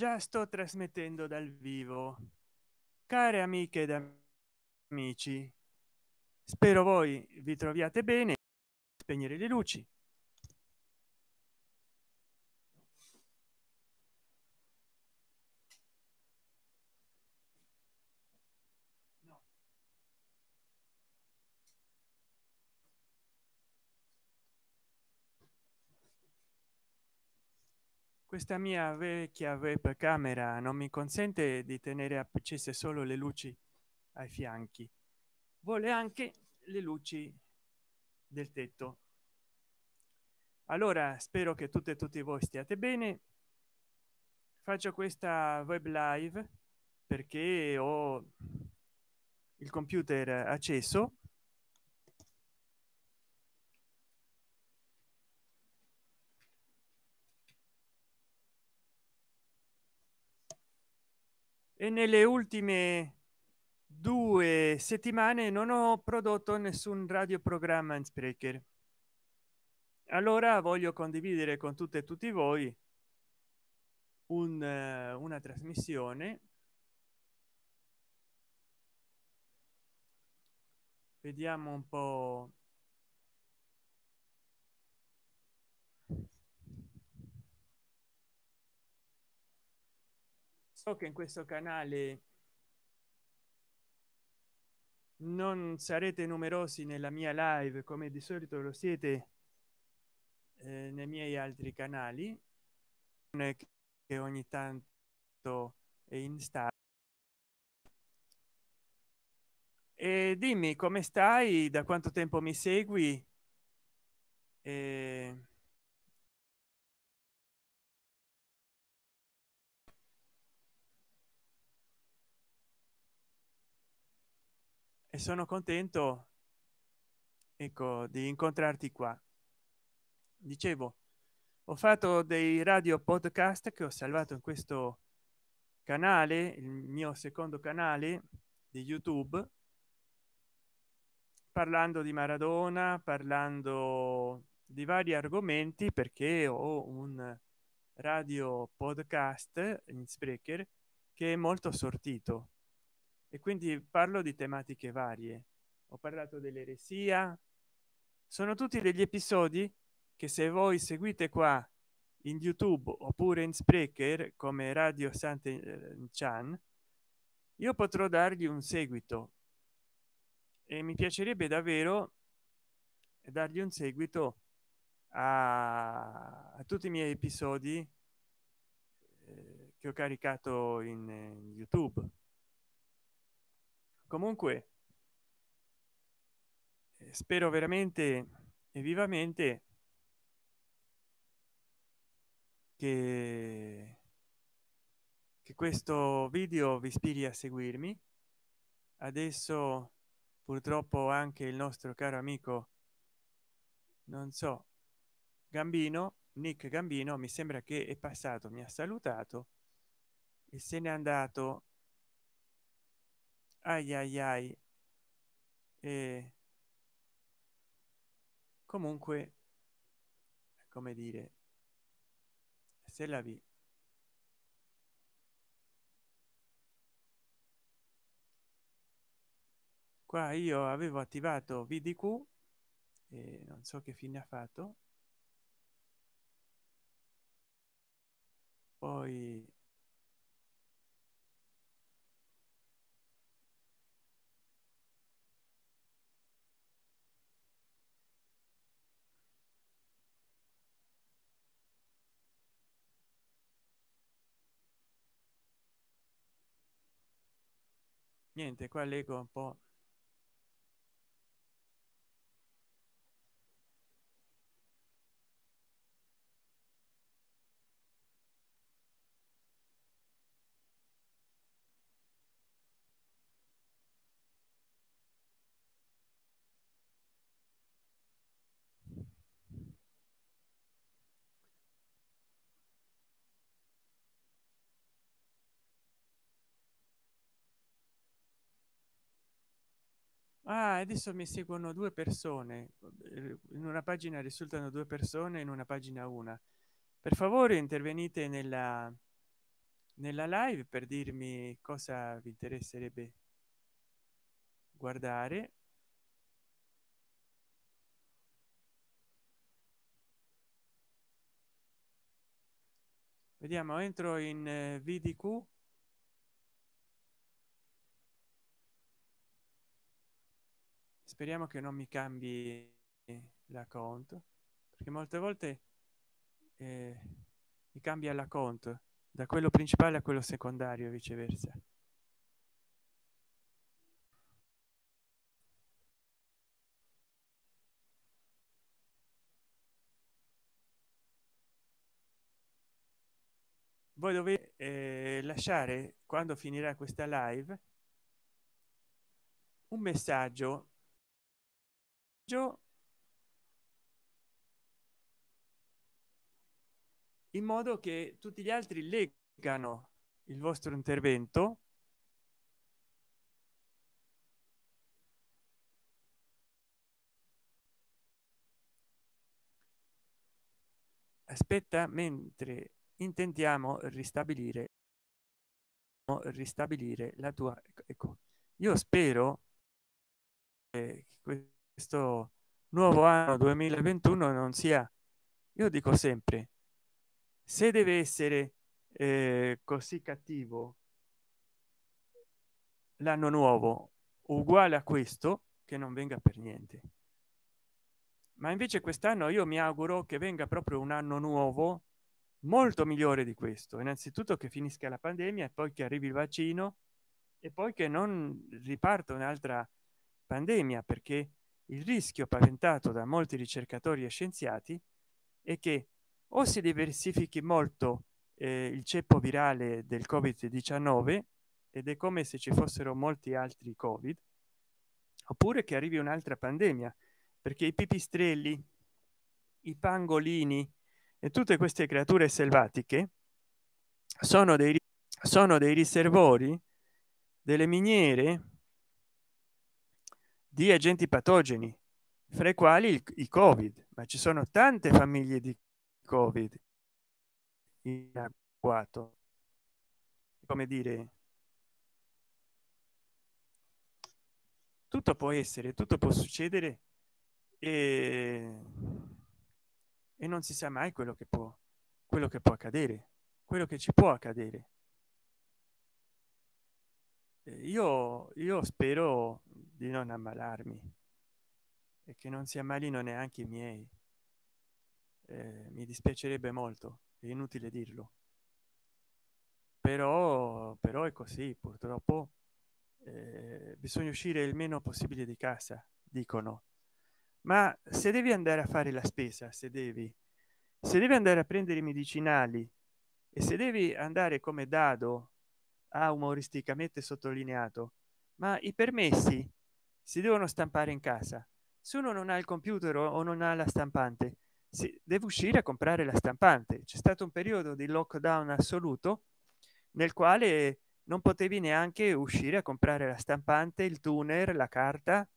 già sto trasmettendo dal vivo. Care amiche ed amici spero voi vi troviate bene spegnere le luci questa mia vecchia web camera non mi consente di tenere accese solo le luci ai fianchi vuole anche le luci del tetto. Allora spero che tutte e tutti voi stiate bene. Faccio questa web live perché ho il computer acceso e nelle ultime due settimane non ho prodotto nessun radioprogramma in sprecher. Allora voglio condividere con tutte e tutti voi un, una trasmissione vediamo un po so che in questo canale non sarete numerosi nella mia live come di solito lo siete eh, nei miei altri canali. Che ogni tanto è in sta. E dimmi come stai? Da quanto tempo mi segui? E e sono contento ecco di incontrarti qua. Dicevo ho fatto dei radio podcast che ho salvato in questo canale il mio secondo canale di youtube parlando di maradona parlando di vari argomenti perché ho un radio podcast in sprecher che è molto sortito e quindi parlo di tematiche varie. Ho parlato dell'eresia. Sono tutti degli episodi che se voi seguite qua in youtube oppure in sprecher come radio sante chan io potrò dargli un seguito. E mi piacerebbe davvero dargli un seguito a, a tutti i miei episodi eh, che ho caricato in, in youtube comunque eh, spero veramente e vivamente che, che questo video vi ispiri a seguirmi. Adesso purtroppo anche il nostro caro amico non so gambino nick gambino mi sembra che è passato mi ha salutato e se n'è andato ai ai ai. E comunque come dire se la vi qua io avevo attivato vdq e non so che fine ha fatto. Poi niente qua leggo un po ah, adesso mi seguono due persone. In una pagina risultano due persone in una pagina una. Per favore intervenite nella nella live per dirmi cosa vi interesserebbe guardare. Vediamo entro in eh, vdq speriamo che non mi cambi la conto perché molte volte eh, mi cambia la conto da quello principale a quello secondario e viceversa. Voi dovete eh, lasciare quando finirà questa live un messaggio in modo che tutti gli altri leggano il vostro intervento. Aspetta mentre intentiamo ristabilire ristabilire la tua ecco, ecco io spero che questo nuovo anno 2021 non sia io dico sempre se deve essere eh, così cattivo l'anno nuovo uguale a questo che non venga per niente. Ma invece quest'anno io mi auguro che venga proprio un anno nuovo molto migliore di questo. Innanzitutto che finisca la pandemia e poi che arrivi il vaccino e poi che non riparta un'altra pandemia perché il rischio paventato da molti ricercatori e scienziati è che o si diversifichi molto eh, il ceppo virale del covid 19 ed è come se ci fossero molti altri covid oppure che arrivi un'altra pandemia perché i pipistrelli i pangolini e tutte queste creature selvatiche sono dei sono dei riservori delle miniere di agenti patogeni fra i quali il, il covid ma ci sono tante famiglie di covid in agguato. Come dire? Tutto può essere tutto può succedere e e non si sa mai quello che può quello che può accadere quello che ci può accadere io io spero di non ammalarmi e che non si ammalino neanche i miei. Eh, mi dispiacerebbe molto è inutile dirlo. Però però è così purtroppo eh, bisogna uscire il meno possibile di casa dicono. Ma se devi andare a fare la spesa se devi se devi andare a prendere i medicinali e se devi andare come dado ha umoristicamente sottolineato ma i permessi si devono stampare in casa. Se uno non ha il computer o non ha la stampante si deve uscire a comprare la stampante. C'è stato un periodo di lockdown assoluto nel quale non potevi neanche uscire a comprare la stampante il tuner la carta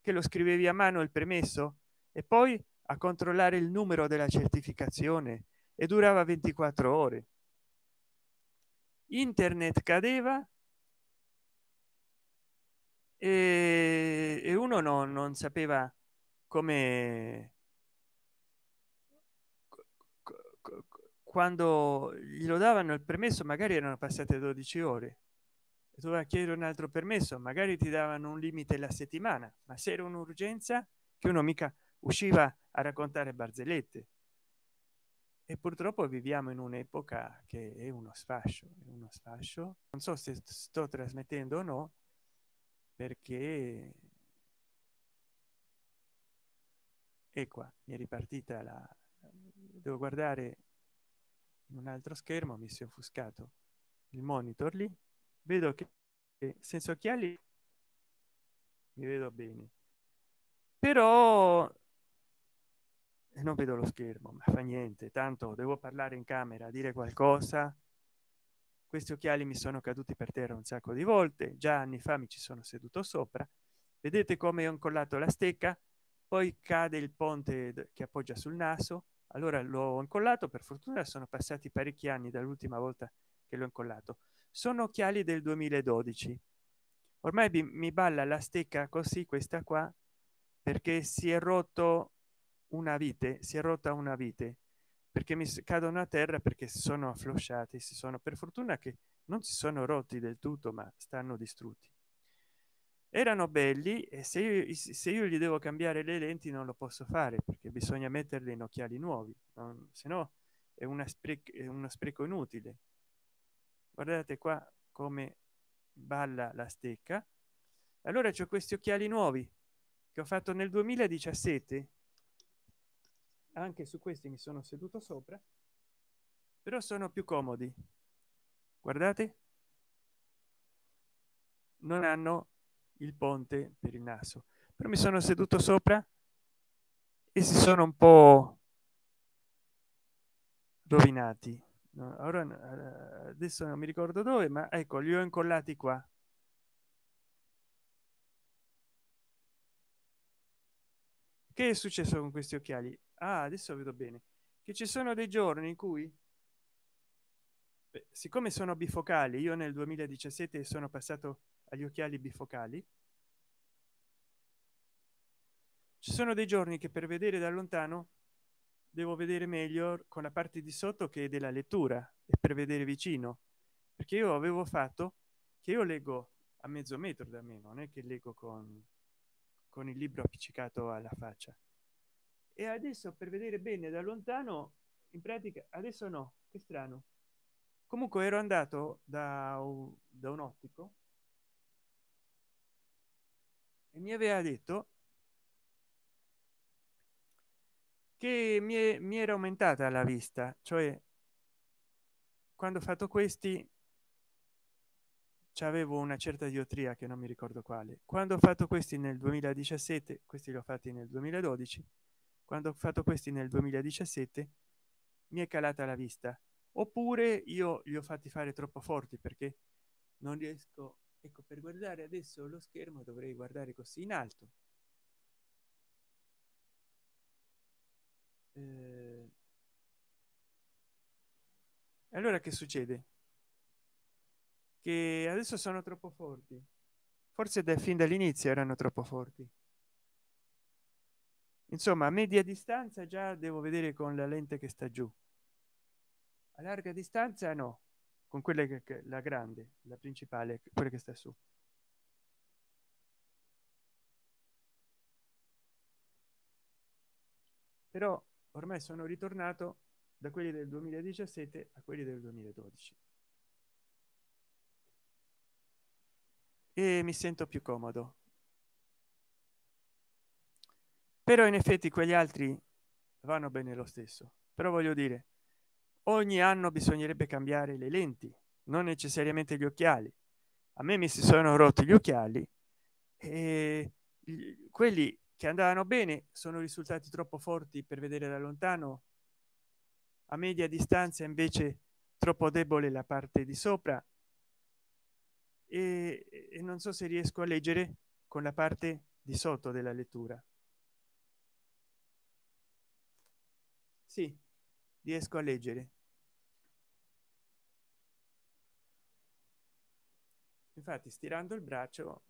che lo scrivevi a mano il permesso. E poi a controllare il numero della certificazione e durava 24 ore internet cadeva e, e uno no, non sapeva come quando glielo davano il permesso magari erano passate 12 ore. Doveva chiedere un altro permesso magari ti davano un limite la settimana ma se era un'urgenza che uno mica usciva a raccontare barzellette e purtroppo viviamo in un'epoca che è uno sfascio è uno sfascio. Non so se sto trasmettendo o no perché e qua mi è ripartita la devo guardare in un altro schermo mi si è offuscato il monitor lì. Vedo che senza occhiali mi vedo bene. Però non vedo lo schermo ma fa niente. Tanto devo parlare in camera dire qualcosa. Questi occhiali mi sono caduti per terra un sacco di volte. Già anni fa mi ci sono seduto sopra. Vedete come ho incollato la stecca? Poi cade il ponte che appoggia sul naso. Allora l'ho incollato. Per fortuna sono passati parecchi anni dall'ultima volta che l'ho incollato. Sono occhiali del 2012 ormai mi balla la stecca così questa qua perché si è rotto una vite si è rotta una vite perché mi cadono a terra perché si sono afflosciati si sono per fortuna che non si sono rotti del tutto ma stanno distrutti. Erano belli e se io, se io gli devo cambiare le lenti non lo posso fare perché bisogna metterli in occhiali nuovi non, se no è una spreco, è uno spreco inutile. Guardate qua come balla la stecca. Allora c'è questi occhiali nuovi che ho fatto nel 2017 anche su questi mi sono seduto sopra però sono più comodi. Guardate. Non hanno il ponte per il naso. Però mi sono seduto sopra e si sono un po rovinati. Ora eh, adesso non mi ricordo dove ma ecco li ho incollati qua. Che è successo con questi occhiali ah, adesso vedo bene. Che ci sono dei giorni in cui beh, siccome sono bifocali io nel 2017 sono passato agli occhiali bifocali ci sono dei giorni che per vedere da lontano devo vedere meglio con la parte di sotto che della lettura e per vedere vicino. Perché io avevo fatto che io leggo a mezzo metro da me non è che leggo con con il libro appiccicato alla faccia e adesso per vedere bene da lontano in pratica adesso no che strano. Comunque ero andato da un, da un ottico e mi aveva detto che mi, è, mi era aumentata la vista cioè quando ho fatto questi avevo una certa diotria che non mi ricordo quale. Quando ho fatto questi nel 2017 questi li ho fatti nel 2012 quando ho fatto questi nel 2017 mi è calata la vista. Oppure io li ho fatti fare troppo forti perché non riesco ecco per guardare adesso lo schermo dovrei guardare così in alto. Eh... allora che succede? Che adesso sono troppo forti. Forse da fin dall'inizio erano troppo forti insomma a media distanza già devo vedere con la lente che sta giù. A larga distanza no con quella che, la grande la principale quella che sta su. Però ormai sono ritornato da quelli del 2017 a quelli del 2012 e mi sento più comodo però in effetti quegli altri vanno bene lo stesso. Però voglio dire ogni anno bisognerebbe cambiare le lenti non necessariamente gli occhiali. A me mi si sono rotti gli occhiali e quelli che andavano bene sono risultati troppo forti per vedere da lontano. A media distanza invece troppo debole la parte di sopra. E, e non so se riesco a leggere con la parte di sotto della lettura sì riesco a leggere. Infatti stirando il braccio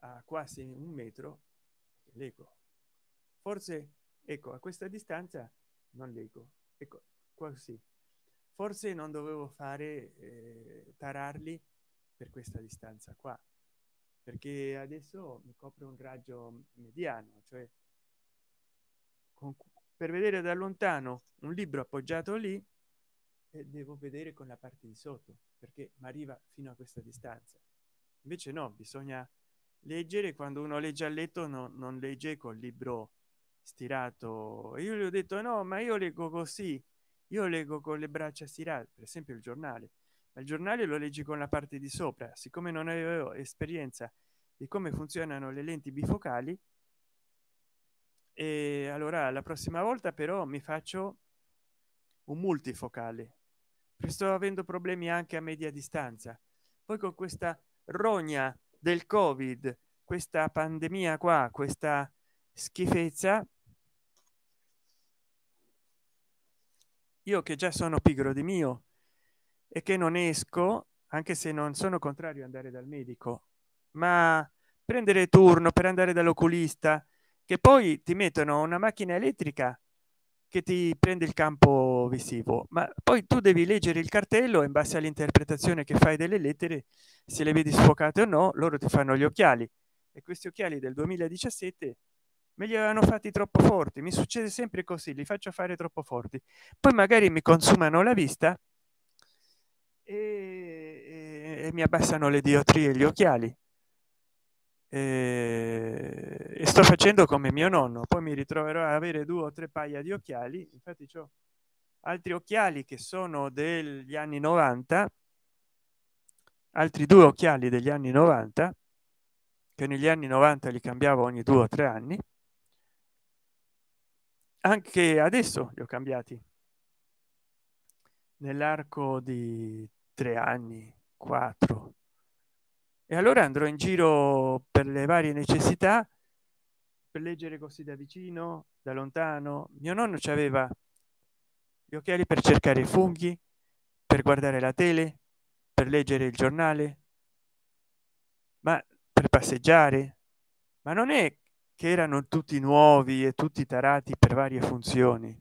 a quasi un metro leggo. Forse ecco a questa distanza non leggo. Ecco così forse non dovevo fare eh, tararli per questa distanza qua perché adesso mi copre un raggio mediano cioè con, per vedere da lontano un libro appoggiato lì e devo vedere con la parte di sotto perché mi arriva fino a questa distanza. Invece no bisogna leggere quando uno legge a letto no, non legge col libro stirato. Io gli ho detto no ma io leggo così io leggo con le braccia stirate per esempio il giornale. Ma il giornale lo leggi con la parte di sopra. Siccome non avevo esperienza di come funzionano le lenti bifocali e allora la prossima volta però mi faccio un multifocale. Sto avendo problemi anche a media distanza. Poi con questa rogna del covid questa pandemia qua questa schifezza io che già sono pigro di mio e che non esco anche se non sono contrario andare dal medico ma prendere turno per andare dall'oculista che poi ti mettono una macchina elettrica che ti prende il campo visivo. Ma poi tu devi leggere il cartello in base all'interpretazione che fai delle lettere se le vedi sfocate o no loro ti fanno gli occhiali. E questi occhiali del 2017 me li avevano fatti troppo forti mi succede sempre così li faccio fare troppo forti. Poi magari mi consumano la vista e, e, e mi abbassano le diotrie gli occhiali. E, e sto facendo come mio nonno poi mi ritroverò a avere due o tre paia di occhiali. Infatti ho altri occhiali che sono degli anni 90 altri due occhiali degli anni 90 che negli anni 90 li cambiavo ogni due o tre anni. Anche adesso li ho cambiati. Nell'arco di tre anni quattro. E allora andrò in giro per le varie necessità per leggere così da vicino da lontano. Mio nonno ci aveva gli occhiali per cercare i funghi per guardare la tele per leggere il giornale ma per passeggiare. Ma non è che erano tutti nuovi e tutti tarati per varie funzioni.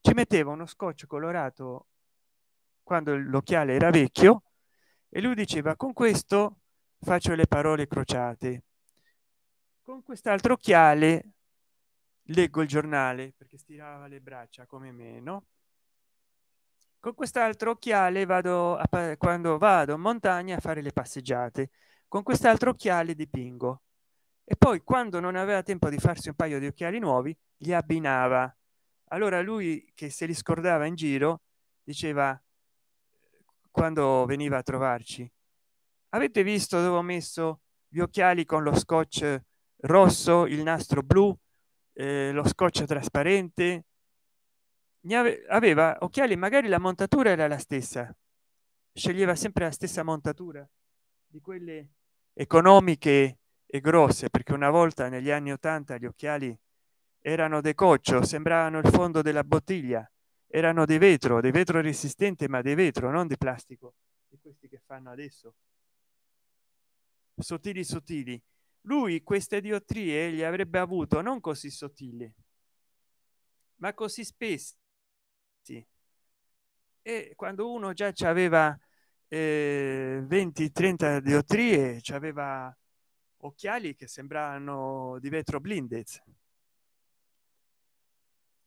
Ci metteva uno scotch colorato quando l'occhiale era vecchio e lui diceva con questo faccio le parole crociate con quest'altro occhiale leggo il giornale perché stirava le braccia come me no? Con quest'altro occhiale vado a quando vado in montagna a fare le passeggiate. Con quest'altro occhiale dipingo. E poi quando non aveva tempo di farsi un paio di occhiali nuovi li abbinava. Allora lui che se li scordava in giro diceva quando veniva a trovarci avete visto dove ho messo gli occhiali con lo scotch rosso il nastro blu eh, lo scotch trasparente. Ave aveva occhiali magari la montatura era la stessa. Sceglieva sempre la stessa montatura di quelle economiche e grosse perché una volta negli anni 80 gli occhiali erano decoccio sembravano il fondo della bottiglia. Erano di vetro di vetro resistente ma di vetro non di plastico di questi che fanno adesso. Sottili sottili lui queste diottrie gli avrebbe avuto non così sottili ma così spessi. E quando uno già aveva eh, 20 30 diottrie aveva occhiali che sembravano di vetro blindez.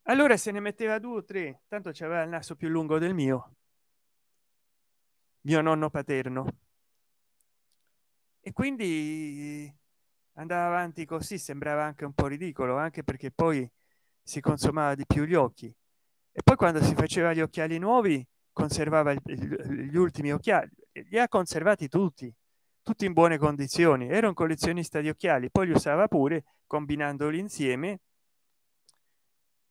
Allora se ne metteva due o tre tanto c'aveva il naso più lungo del mio mio nonno paterno. E quindi andava avanti così sembrava anche un po ridicolo anche perché poi si consumava di più gli occhi. E poi quando si faceva gli occhiali nuovi conservava gli ultimi occhiali li ha conservati tutti tutti in buone condizioni. Era un collezionista di occhiali poi li usava pure combinandoli insieme.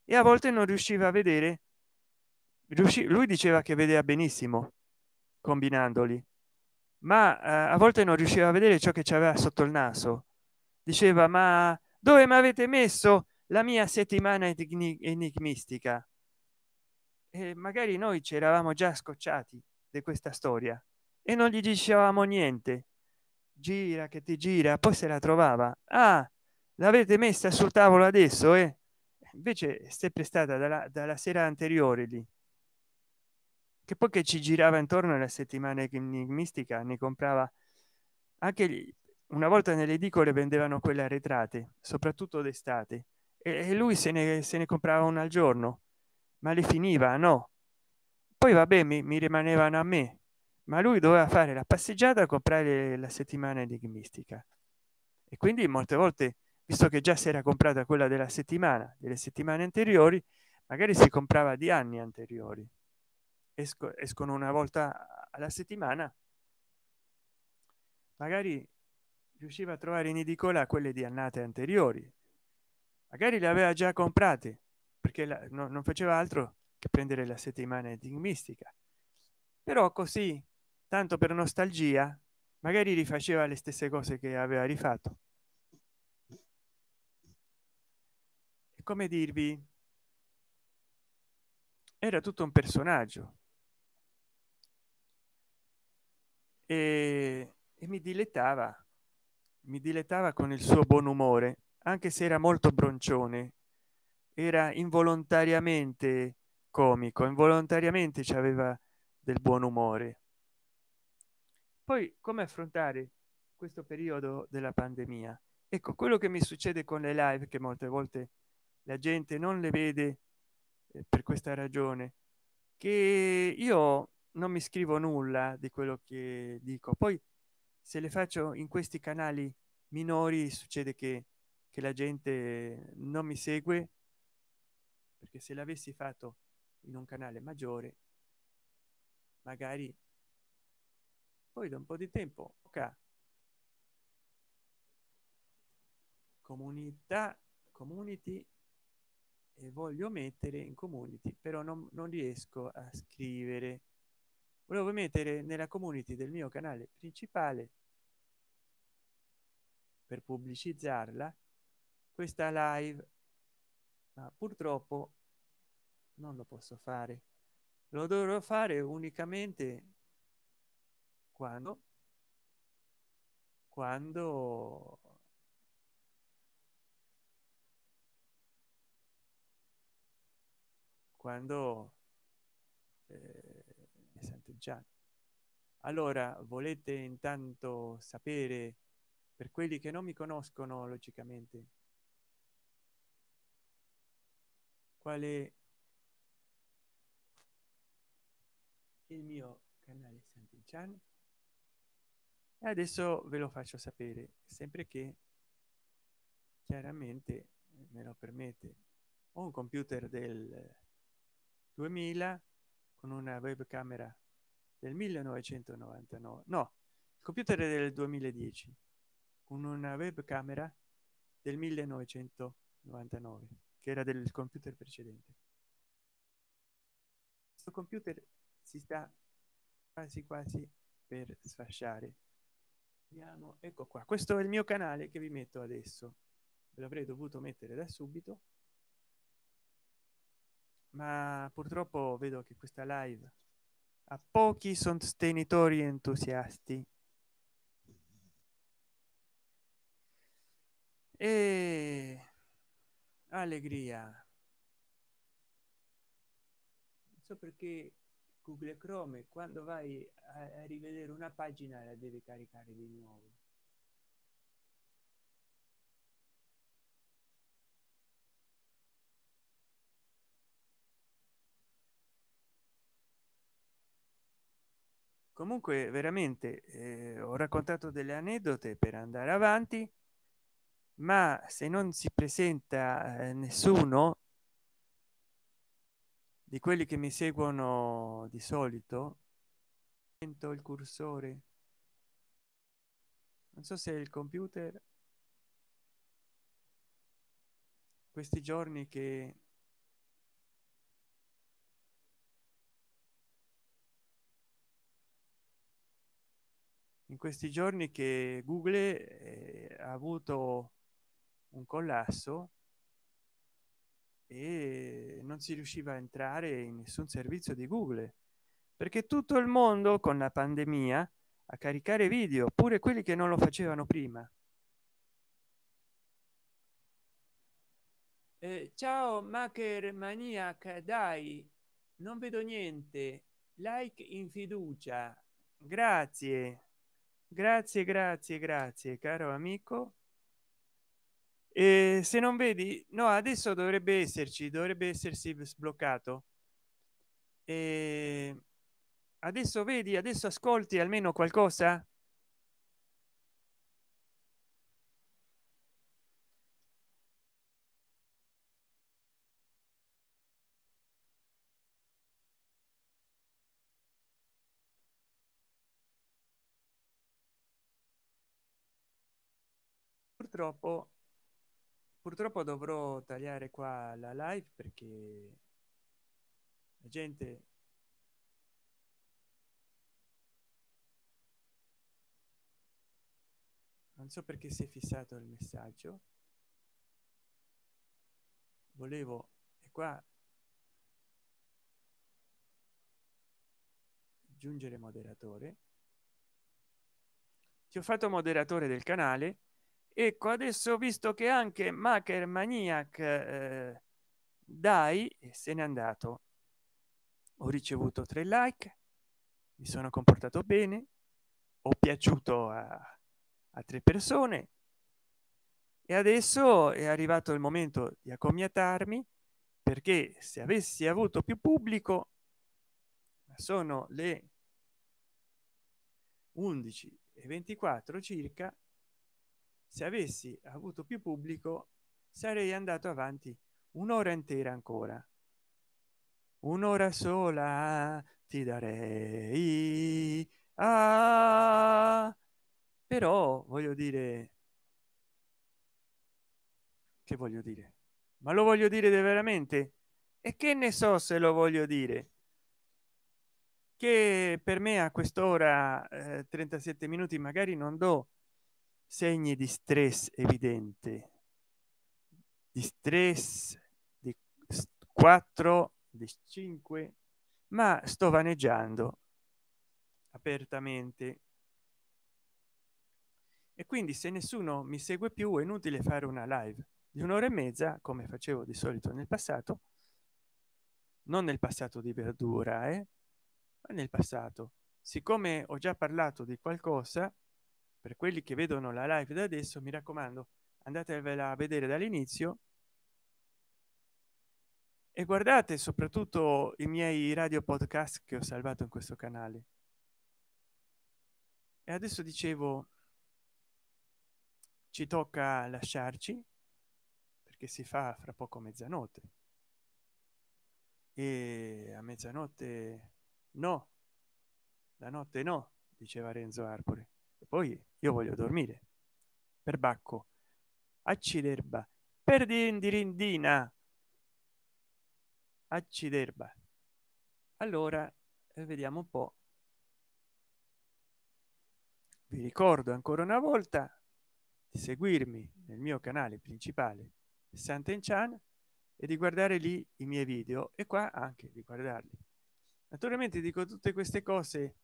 E a volte non riusciva a vedere lui diceva che vedeva benissimo combinandoli ma eh, a volte non riusciva a vedere ciò che c'aveva sotto il naso diceva ma dove mi avete messo la mia settimana enigmistica? E magari noi ci eravamo già scocciati di questa storia e non gli dicevamo niente. Gira che ti gira poi se la trovava. Ah l'avete messa sul tavolo adesso eh? invece sempre stata dalla, dalla sera anteriore lì. Che poi che ci girava intorno alla settimana enigmistica ne comprava anche una volta nelle edicole vendevano quelle arretrate soprattutto d'estate e lui se ne, se ne comprava una al giorno. Ma le finiva no? Poi vabbè mi, mi rimanevano a me ma lui doveva fare la passeggiata a comprare la settimana enigmistica. E quindi molte volte visto che già si era comprata quella della settimana delle settimane anteriori magari si comprava di anni anteriori. Esco, escono una volta alla settimana magari riusciva a trovare in edicola quelle di annate anteriori. Magari le aveva già comprate perché la, no, non faceva altro che prendere la settimana enigmistica. Però così tanto per nostalgia magari rifaceva le stesse cose che aveva rifatto. E come dirvi era tutto un personaggio. E, e mi dilettava mi dilettava con il suo buon umore anche se era molto broncione. Era involontariamente comico involontariamente ci aveva del buon umore. Poi come affrontare questo periodo della pandemia? Ecco quello che mi succede con le live che molte volte la gente non le vede eh, per questa ragione che io non mi scrivo nulla di quello che dico. Poi se le faccio in questi canali minori succede che, che la gente non mi segue perché se l'avessi fatto in un canale maggiore magari poi da un po di tempo ok. Comunità community e voglio mettere in community però non, non riesco a scrivere volevo mettere nella community del mio canale principale per pubblicizzarla questa live ma purtroppo non lo posso fare. Lo dovrò fare unicamente quando quando quando eh, già. Allora volete intanto sapere per quelli che non mi conoscono logicamente quale il mio canale Sant'Inchan e adesso ve lo faccio sapere sempre che chiaramente me lo permette. Ho un computer del 2000 con una webcamera del 1999 no il computer del 2010 con una webcamera del 1999 che era del computer precedente. Questo computer si sta quasi quasi per sfasciare. Vediamo, ecco qua. Questo è il mio canale che vi metto adesso. Ve l'avrei dovuto mettere da subito. Ma purtroppo vedo che questa live ha pochi sostenitori entusiasti. E allegria. So perché google chrome quando vai a, a rivedere una pagina la deve caricare di nuovo comunque veramente eh, ho raccontato delle aneddote per andare avanti ma se non si presenta eh, nessuno di quelli che mi seguono di solito sento il cursore. Non so se il computer questi giorni che in questi giorni che google eh, ha avuto un collasso e non si riusciva a entrare in nessun servizio di google perché tutto il mondo con la pandemia a caricare video pure quelli che non lo facevano prima. Eh, ciao maker maniac dai non vedo niente. Like in fiducia. Grazie grazie grazie grazie caro amico. E se non vedi no adesso dovrebbe esserci dovrebbe essersi sbloccato. E adesso vedi adesso ascolti almeno qualcosa purtroppo purtroppo dovrò tagliare qua la live perché la gente non so perché si è fissato il messaggio. Volevo e qua aggiungere moderatore. Ti ho fatto moderatore del canale ecco adesso visto che anche maker maniac eh, dai e se n'è andato. Ho ricevuto tre like mi sono comportato bene ho piaciuto a, a tre persone. E adesso è arrivato il momento di accomiatarmi perché se avessi avuto più pubblico sono le 11 e 24 circa se avessi avuto più pubblico sarei andato avanti un'ora intera ancora. Un'ora sola ti darei. Ah, però voglio dire che voglio dire? Ma lo voglio dire veramente? E che ne so se lo voglio dire? Che per me a quest'ora eh, 37 minuti magari non do segni di stress evidente di stress di 4 di 5 ma sto vaneggiando apertamente. E quindi se nessuno mi segue più è inutile fare una live di un'ora e mezza come facevo di solito nel passato. Non nel passato di verdura eh? ma nel passato. Siccome ho già parlato di qualcosa per quelli che vedono la live da adesso mi raccomando andatevela a vedere dall'inizio. E guardate soprattutto i miei radio podcast che ho salvato in questo canale. E adesso dicevo ci tocca lasciarci perché si fa fra poco mezzanotte. E a mezzanotte no la notte no diceva renzo arpore poi io voglio dormire. Per bacco acciderba. Per dindirindina acciderba. Allora eh, vediamo un po. Vi ricordo ancora una volta di seguirmi nel mio canale principale Sant'Enchan e di guardare lì i miei video e qua anche di guardarli. Naturalmente dico tutte queste cose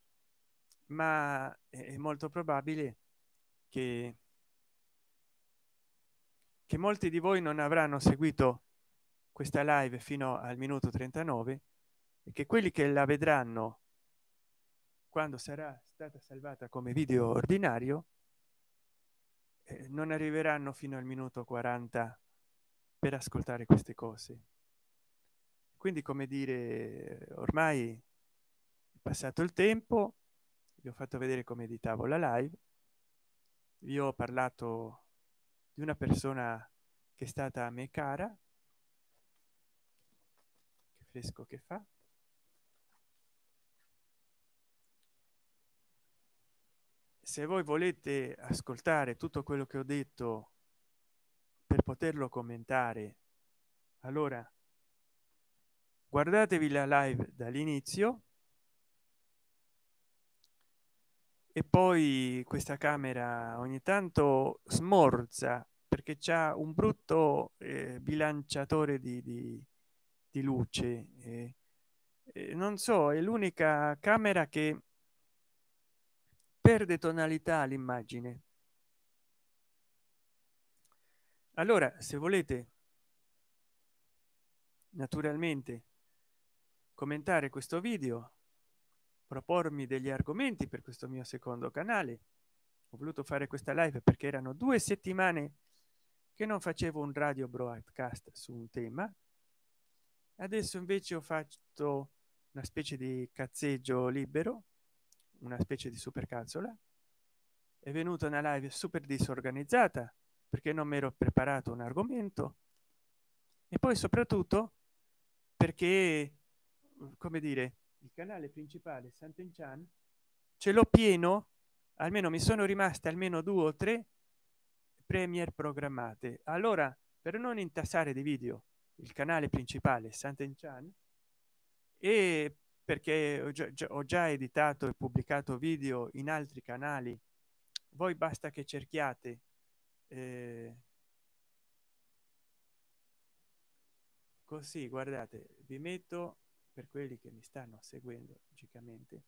ma è molto probabile che che molti di voi non avranno seguito questa live fino al minuto 39 e che quelli che la vedranno quando sarà stata salvata come video ordinario eh, non arriveranno fino al minuto 40 per ascoltare queste cose. Quindi come dire ormai è passato il tempo vi ho fatto vedere come editavo la live. Vi ho parlato di una persona che è stata a me cara che fresco che fa. Se voi volete ascoltare tutto quello che ho detto per poterlo commentare allora guardatevi la live dall'inizio e poi questa camera ogni tanto smorza perché c'è un brutto eh, bilanciatore di, di, di luce eh, eh, non so è l'unica camera che perde tonalità l'immagine allora se volete naturalmente commentare questo video propormi degli argomenti per questo mio secondo canale. Ho voluto fare questa live perché erano due settimane che non facevo un radio broadcast su un tema. Adesso invece ho fatto una specie di cazzeggio libero una specie di super cazzola è venuta una live super disorganizzata perché non mi ero preparato un argomento. E poi soprattutto perché come dire il canale principale Sant'Enchan. Ce l'ho pieno almeno mi sono rimaste almeno due o tre premier programmate. Allora per non intassare di video il canale principale Sant'Enchan e perché ho già, ho già editato e pubblicato video in altri canali voi basta che cerchiate eh, così guardate vi metto per quelli che mi stanno seguendo logicamente.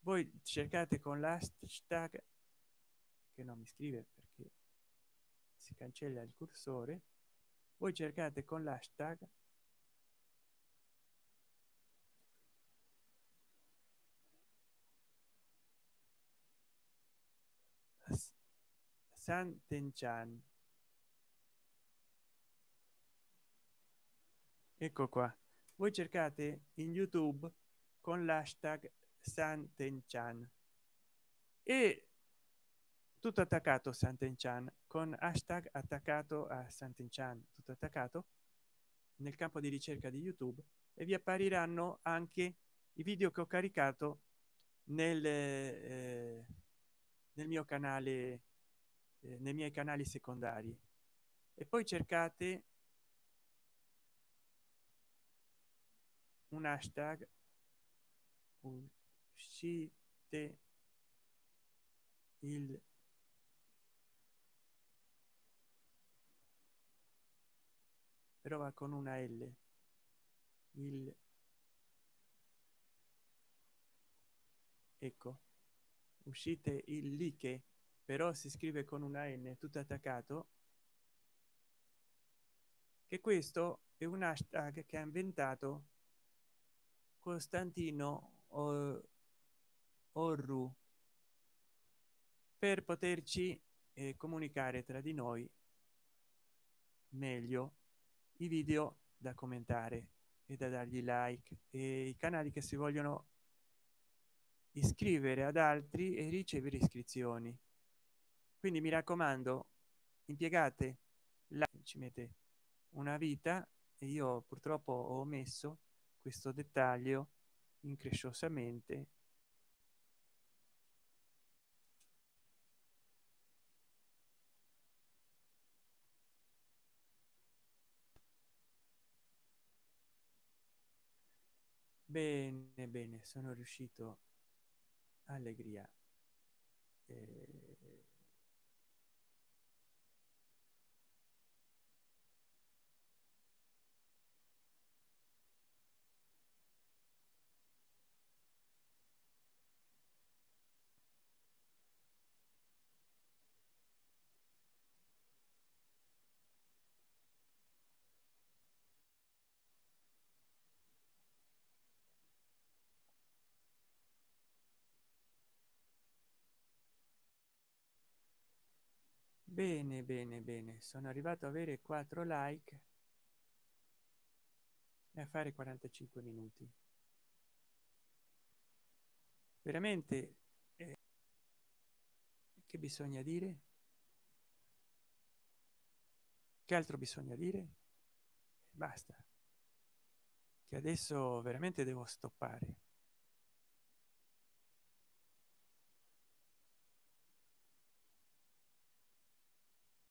Voi cercate con l'hashtag perché non mi scrive perché si cancella il cursore voi cercate con l'hashtag Santenchan ecco qua voi cercate in youtube con l'hashtag Santenchan. E tutto attaccato Santenchan con hashtag attaccato a Santenchan tutto attaccato. Nel campo di ricerca di youtube e vi appariranno anche i video che ho caricato nel, eh, nel mio canale eh, nei miei canali secondari. E poi cercate un hashtag uscite il però va con una L. Il ecco. Uscite il like però si scrive con una n tutto attaccato. Che questo è un hashtag che ha inventato costantino orru per poterci eh, comunicare tra di noi meglio i video da commentare e da dargli like e i canali che si vogliono iscrivere ad altri e ricevere iscrizioni. Quindi mi raccomando impiegate la ci mette una vita e io purtroppo ho omesso questo dettaglio incresciosamente. Bene bene sono riuscito. Allegria. Eh, bene bene bene. Sono arrivato a avere 4 like e a fare 45 minuti. Veramente eh, che bisogna dire? Che altro bisogna dire? Basta. Che adesso veramente devo stoppare